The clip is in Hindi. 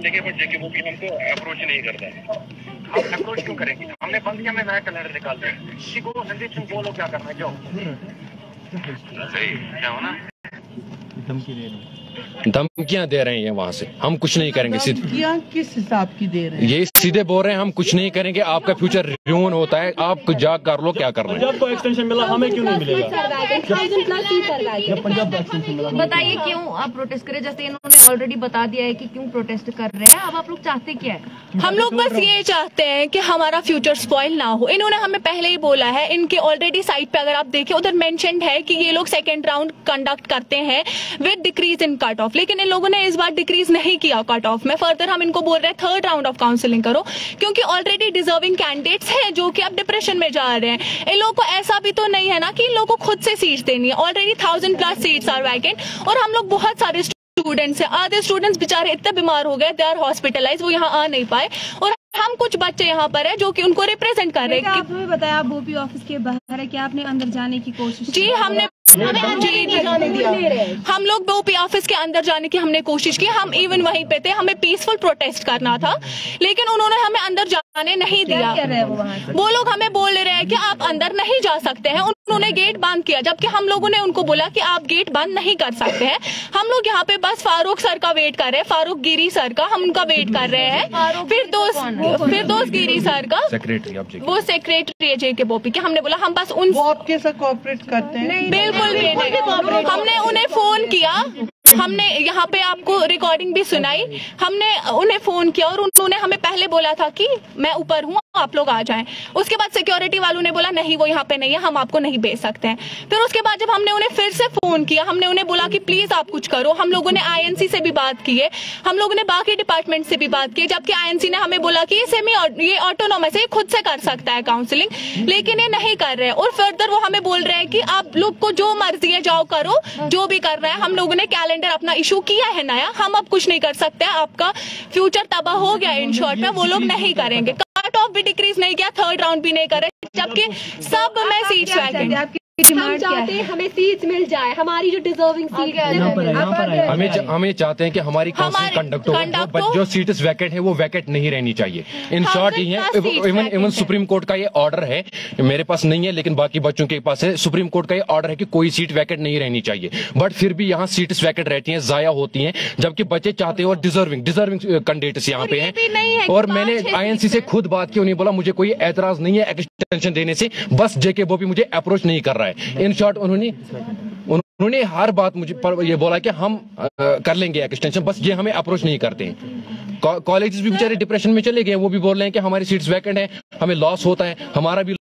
देंगे बट जेके वो भी हमको अप्रोच नहीं करता हम अप्रोच क्यों करेंगे? हमने बंद किया हमें नया कलर निकाल दिया किसी को संदीप सिंह बोलो क्या करना है जाओ। सही क्या होना? धमकियाँ दे रहे हैं वहाँ से। हम कुछ नहीं करेंगे सीधे किस हिसाब की दे रहे हैं? ये सीधे बोल रहे हैं हम कुछ नहीं करेंगे आपका फ्यूचर रियून होता है आप जा कर लो क्या करना है? पंजाब को एक्सटेंशन मिला हमें क्यों नहीं मिलेगा? बताइए क्यों आप प्रोटेस्ट करें? जैसे इन्होंने ऑलरेडी बता दिया है की क्यों प्रोटेस्ट कर रहे हैं। अब आप लोग चाहते क्या है? हम लोग बस ये चाहते हैं की हमारा फ्यूचर स्पॉइल ना हो। इन्होंने हमें पहले ही बोला है इनके ऑलरेडी साइट पे अगर आप देखें उधर मेंशनड है कि ये लोग सेकेंड राउंड कंडक्ट करते हैं with decrease in cut off लेकिन इन लोगों ने इस बार डिक्रीज नहीं किया कट ऑफ़ में फर्दर हम इनको बोल रहे हैं थर्ड राउंड ऑफ़ काउंसिलिंग करो क्योंकि ऑलरेडी डिजर्विंग कैंडिडेट्स हैं जो कि अब डिप्रेशन में जा रहे हैं। इन लोगों को ऐसा भी तो नहीं है ना कि इन लोगों को खुद से सीट देनी है। Already thousand plus seats are vacant और हम लोग बहुत सारे स्टूडेंट्स हैं। आधे स्टूडेंट्स बेचारे इतने बीमार हो गए दे आर हॉस्पिटलाइज वो यहाँ आ नहीं पाए। और हम कुछ बच्चे यहाँ पर है जो कि उनको रिप्रेजेंट कर रहे हैं आपने बताया आप ओपी ऑफ़िस के बाहर है कि आपने अंदर जाने की कोशिश जी हमने हम लोग बोपी ऑफ़िस के अंदर जाने की हमने कोशिश की। हम इवन वहीं पे थे हमें पीसफुल प्रोटेस्ट करना था। लेकिन उन्होंने हमें अंदर जाने नहीं दिया। वो लोग हमें बोल रहे हैं कि आप अंदर नहीं जा सकते हैं। उन्होंने गेट बंद किया जबकि हम लोगों ने उनको बोला कि आप गेट बंद नहीं कर सकते हैं। हम लोग यहाँ पे बस फारूक सर का वेट कर रहे हैं फारूक गिरी सर का हम उनका वेट कर रहे हैं। फिर दोस्त फिर दोस्त गिरी सर का। सेक्रेटरी वो सेक्रेटरी है जेके बोपी के हमने बोला हम बस उन आपके साथ कॉपरेट करते हैं? बिल्कुल हमने उन्हें फ़ोन किया। हमने यहाँ पे आपको रिकॉर्डिंग भी सुनाई। हमने उन्हें फ़ोन किया और उन्होंने हमें पहले बोला था कि मैं ऊपर हूँ, आप लोग आ जाएँ। उसके बाद सिक्योरिटी वालों ने बोला, नहीं, वो यहाँ पे नहीं है, हम आपको नहीं भेज सकते हैं। फिर उसके बाद जब हमने उन्हें फिर से फ़ोन किया, हमने उन्हें बोला कि, प्लीज़ आप कुछ करो। हम लोगों ने आईएनसी से भी बात की है। हम लोगों ने बाकी डिपार्टमेंट से भी बात की जबकि आईएनसी ने हमें बोला कि, ये सेमी ये ऑटोनोमस है खुद से कर सकता है काउंसिलिंग लेकिन ये नहीं कर रहे और फर्दर वो हमें बोल रहे हैं कि, आप लोग को जो मर्ज़ी है, जाओ करो, जो भी कर रहा है। हम लोगों ने कैलेंडर अपना इशू किया है नया, हम अब कुछ नहीं कर सकते, आपका फ्यूचर तबाह हो गया इन शॉर्ट में, वो लोग नहीं करेंगे। कट ऑफ़ भी डिक्रीज नहीं किया थर्ड राउंड भी नहीं करे, जबकि सब में सीट्स वैकेंट डिमांड क्या है हमें सीट्स मिल जाए हमारी जो डिजर्विंग सीट हमें हमें चाहते हैं कि हमारी काउंसलिंग हमारी कंडक्ट हो हो। जो सीट वैकेट है वो वैकेट नहीं रहनी चाहिए। इन शॉर्ट ये इवन इवन सुप्रीम कोर्ट का ये ऑर्डर है मेरे पास नहीं है लेकिन बाकी बच्चों के पास है। सुप्रीम कोर्ट का ये ऑर्डर है कि कोई सीट वैकेट नहीं रहनी चाहिए। बट फिर भी यहाँ सीट वैकेट रहती हैं जाया होती हैं जबकि बच्चे चाहते हैं और डिजर्विंग डिजर्विंग कैंडिडेट्स यहाँ पे है। हैं और मैंने आईएनसी से खुद बात की उन्हें बोला? मुझे कोई एतराज़ नहीं है एक्सटेंशन देने से। बस जेके बॉबी मुझे अप्रोच नहीं कर रहा है। इन शॉर्ट उन्होंने उन्होंने हर बात मुझे पर ये बोला कि हम आ, कर लेंगे एक्सटेंशन बस ये हमें अप्रोच नहीं करते। हैं कॉलेजेस भी बेचारे डिप्रेशन में चले गए वो भी बोल रहे हैं कि हमारी सीट्स वैकेंट है हमें लॉस होता है हमारा भी